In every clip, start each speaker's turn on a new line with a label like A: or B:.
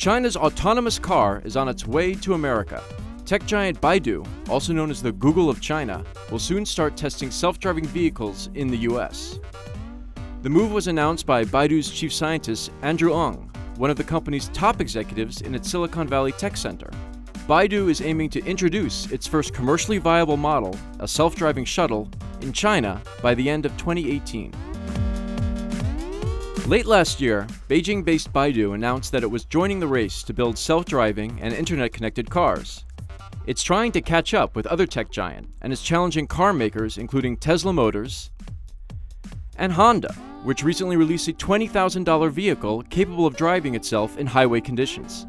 A: China's autonomous car is on its way to America. Tech giant Baidu, also known as the Google of China, will soon start testing self driving vehicles in the US. The move was announced by Baidu's chief scientist, Andrew Ng, one of the company's top executives in its Silicon Valley Tech Center. Baidu is aiming to introduce its first commercially viable model, a self driving shuttle, in China by the end of 2018. Late last year, Beijing based Baidu announced that it was joining the race to build self driving and internet connected cars. It's trying to catch up with other tech giant and is challenging car makers including Tesla Motors and Honda, which recently released a $20,000 vehicle capable of driving itself in highway conditions.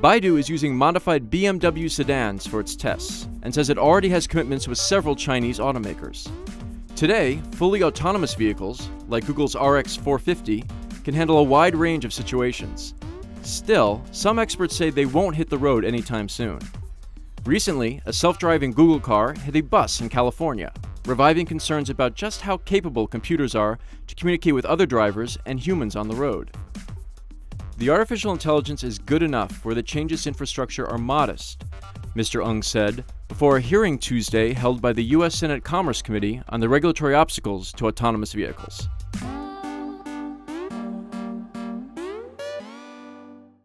A: Baidu is using modified BMW sedans for its tests and says it already has commitments with several Chinese automakers. Today, fully autonomous vehicles, like Google's RX 450, can handle a wide range of situations. Still, some experts say they won't hit the road anytime soon. Recently, a self driving Google car hit a bus in California, reviving concerns about just how capable computers are to communicate with other drivers and humans on the road. The artificial intelligence is good enough where the changes infrastructure are modest, Mr. Ng said, before a hearing Tuesday held by the U.S. Senate Commerce Committee on the regulatory obstacles to autonomous vehicles.